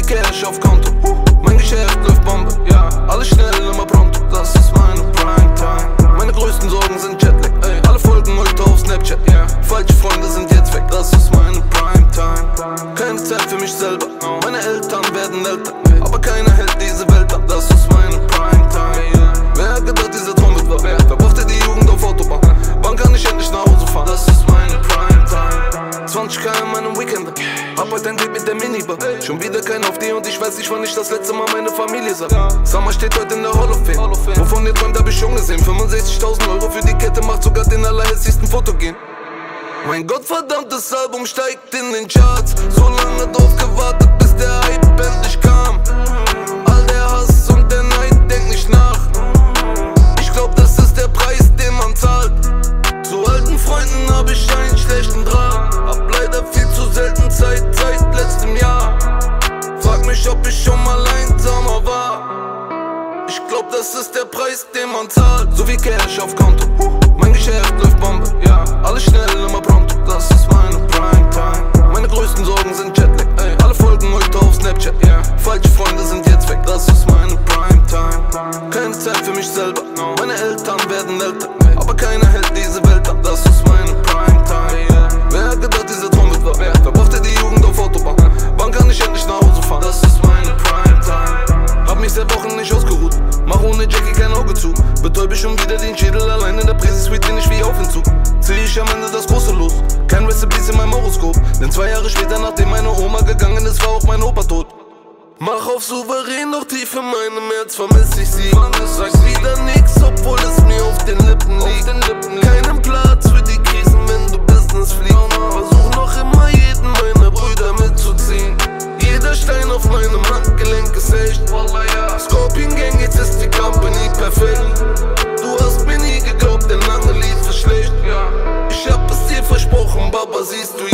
Cash auf Konto. Mein Geschäft läuft Bombe, ja. Alles schnell, immer pronto. Das ist meine Primetime. Meine größten Sorgen sind Jetlag, ey. Alle folgen heute auf Snapchat, ja. Falsche Freunde sind jetzt weg, das ist meine Primetime. Keine Zeit für mich selber. Meine Eltern werden älter, aber keiner hält diese Welt ab. Das ist meine Ein Date mit der Minibar. Schon wieder kein auf die und ich weiß nicht, wann ich das letzte Mal meine Familie sah. Summer steht heute in der Hall of Fame. Wovon ihr träumt, hab ich schon gesehen. 65.000 Euro für die Kette macht sogar den allerhässlichsten Foto gehen. Mein gottverdammtes Album steigt in den Charts. So lange drauf gewartet, bis der Hype endlich kam. Das ist der Preis, den man zahlt. So viel Cash auf Konto. Mein Geschäft läuft Bombe, ja. Alles schnell, immer pronto. Das ist meine Primetime. Meine größten Sorgen sind Jetlag, ey. Alle folgen heute auf Snapchat, ja. Falsche Freunde sind jetzt weg, das ist meine Primetime. Keine Zeit für mich selber. Meine Eltern werden älter, aber keiner hält diese Welt ab. Das ist meine Primetime. Wer hat gedacht, dieser Traum wird wahr? Wer verbrachte die Jugend auf Autobahn? Wann kann ich endlich nach Hause fahren? Das ist meine Primetime. Hab mich seit Wochen nicht ausgeruht. Auge zu. Betäube schon wieder den Schädel allein in der Präse-Suite bin ich wie auf Entzug. Zieh ich am Ende das große Los. Kein Recipes in meinem Horoskop. Denn zwei Jahre später, nachdem meine Oma gegangen ist, war auch mein Opa tot. Mach auf souverän, doch tief in meinem Herz vermiss ich sie. Sag wieder nix, obwohl es mir auf den Lippen liegt. Keinen Platz es